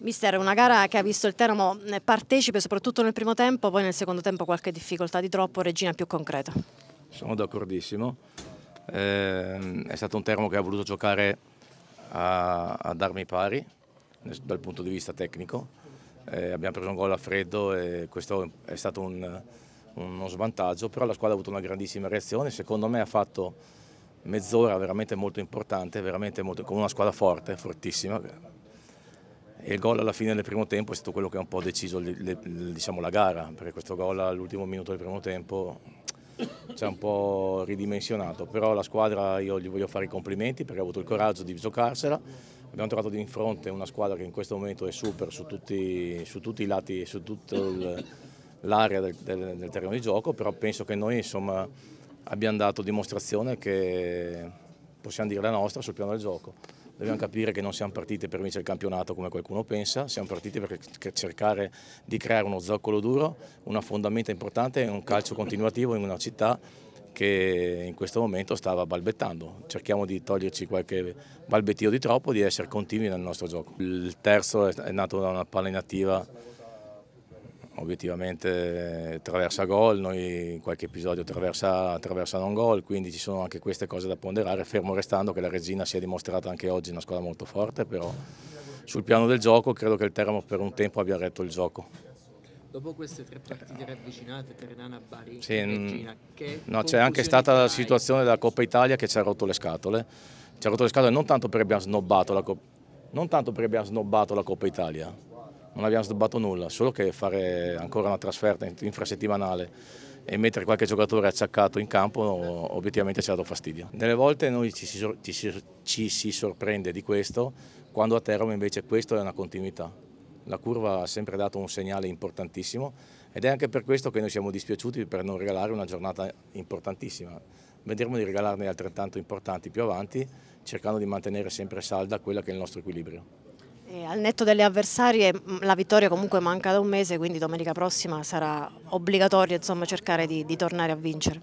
Mister, una gara che ha visto il Teramo eh, partecipe soprattutto nel primo tempo, poi nel secondo tempo qualche difficoltà di troppo, Regina più concreta. Sono d'accordissimo, eh, è stato un Teramo che ha voluto giocare a, a darmi pari dal punto di vista tecnico, eh, abbiamo preso un gol a freddo e questo è stato un, uno svantaggio, però la squadra ha avuto una grandissima reazione, secondo me ha fatto mezz'ora veramente molto importante, veramente molto, con una squadra forte, fortissima, e il gol alla fine del primo tempo è stato quello che ha un po' deciso le, le, diciamo, la gara, perché questo gol all'ultimo minuto del primo tempo ci ha un po' ridimensionato, però la squadra io gli voglio fare i complimenti perché ha avuto il coraggio di giocarsela, abbiamo trovato di fronte una squadra che in questo momento è super su tutti, su tutti i lati, su tutta l'area del, del, del, terreno di gioco, però penso che noi insomma, abbiamo dato dimostrazione che possiamo dire la nostra sul piano del gioco. Dobbiamo capire che non siamo partiti per vincere il campionato come qualcuno pensa, siamo partiti per cercare di creare uno zoccolo duro, una fondamenta importante e un calcio continuativo in una città che in questo momento stava balbettando. Cerchiamo di toglierci qualche balbettio di troppo, di essere continui nel nostro gioco. Il terzo è nato da una palla inattiva obiettivamente attraversa gol, noi in qualche episodio attraversa, attraversa non gol, quindi ci sono anche queste cose da ponderare, fermo restando che la Regina si è dimostrata anche oggi una squadra molto forte, però sul piano del gioco credo che il Teramo per un tempo abbia retto il gioco. Dopo queste tre partite ravvicinate, Ternana, Bari sì, Regina, che no, c'è anche stata la situazione della Coppa Italia che ci ha rotto le scatole, ci ha rotto le scatole non tanto perché abbiamo snobbato la, non tanto perché abbiamo snobbato la Coppa Italia, non abbiamo sdobbato nulla, solo che fare ancora una trasferta infrasettimanale e mettere qualche giocatore acciaccato in campo obiettivamente ci ha dato fastidio. Delle volte noi ci si, ci, ci si sorprende di questo, quando a Teramo invece questo è una continuità. La curva ha sempre dato un segnale importantissimo ed è anche per questo che noi siamo dispiaciuti per non regalare una giornata importantissima. Vedremo di regalarne altrettanto importanti più avanti, cercando di mantenere sempre salda quella che è il nostro equilibrio. E al netto delle avversarie la vittoria comunque manca da un mese, quindi domenica prossima sarà obbligatorio insomma, cercare di, di tornare a vincere.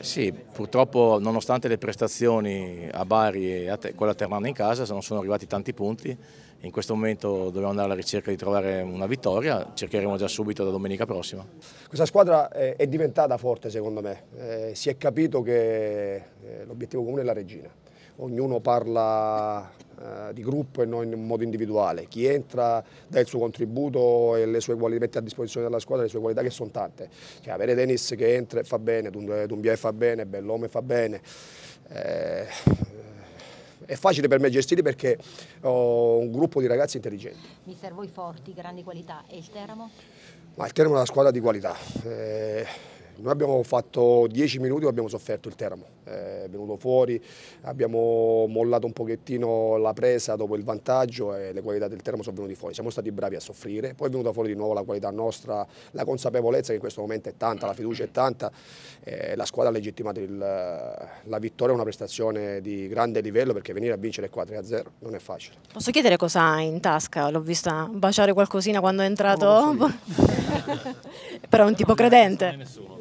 Sì, purtroppo nonostante le prestazioni a Bari e a quella a Termano in casa non sono arrivati tanti punti, in questo momento dobbiamo andare alla ricerca di trovare una vittoria, cercheremo già subito da domenica prossima. Questa squadra è diventata forte secondo me, eh, si è capito che eh, l'obiettivo comune è la regina, ognuno parla eh, di gruppo e non in modo individuale. Chi entra dà il suo contributo e le sue qualità, mette a disposizione della squadra le sue qualità che sono tante. Cioè, avere Dennis che entra e fa bene, Dumbia fa bene, Bellome fa bene. Eh, è facile per me gestirli perché ho un gruppo di ragazzi intelligenti. Mister, voi forti, grandi qualità e il Teramo? Ma il Teramo è una squadra di qualità. Eh, noi abbiamo fatto 10 minuti e abbiamo sofferto il Teramo, è venuto fuori, abbiamo mollato un pochettino la presa dopo il vantaggio e le qualità del Teramo sono venute fuori. Siamo stati bravi a soffrire, poi è venuta fuori di nuovo la qualità nostra, la consapevolezza che in questo momento è tanta, la fiducia è tanta, eh, la squadra ha legittimato il, la vittoria, è una prestazione di grande livello perché venire a vincere qua 3-0 non è facile. Posso chiedere cosa ha in tasca? L'ho vista baciare qualcosina quando è entrato, però è un tipo credente questa? Eh?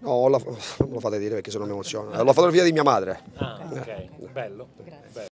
No, la, non me lo fate dire perché se no mi emoziono. La fotografia di mia madre. Ah, ok, bello. Grazie. bello.